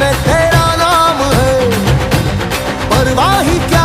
में तेरा नाम है। परवाही क्या